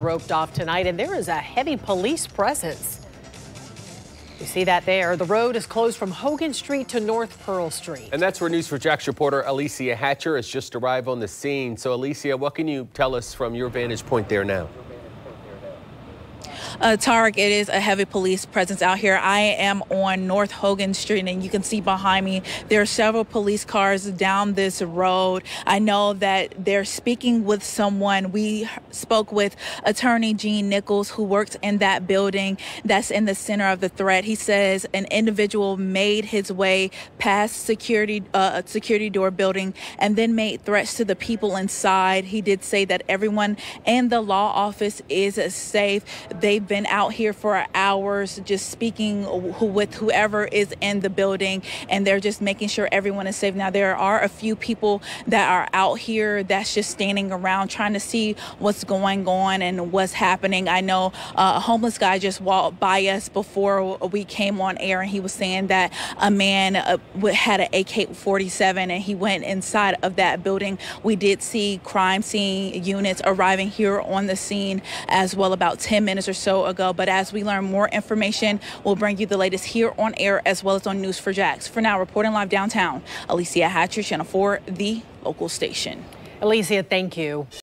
roped off tonight, and there is a heavy police presence. You see that there. The road is closed from Hogan Street to North Pearl Street. And that's where News4JAX reporter Alicia Hatcher has just arrived on the scene. So, Alicia, what can you tell us from your vantage point there now? Uh, Tarek, it is a heavy police presence out here. I am on North Hogan Street, and you can see behind me there are several police cars down this road. I know that they're speaking with someone. We spoke with attorney Gene Nichols, who works in that building that's in the center of the threat. He says an individual made his way past security uh, security door building and then made threats to the people inside. He did say that everyone in the law office is safe. They've been out here for hours just speaking with whoever is in the building and they're just making sure everyone is safe. Now, there are a few people that are out here that's just standing around trying to see what's going on and what's happening. I know uh, a homeless guy just walked by us before we came on air and he was saying that a man uh, had an AK 47 and he went inside of that building. We did see crime scene units arriving here on the scene as well about 10 minutes or so ago. But as we learn more information, we'll bring you the latest here on air as well as on News4JAX. For now, reporting live downtown, Alicia Hatcher, Channel 4, the local station. Alicia, thank you.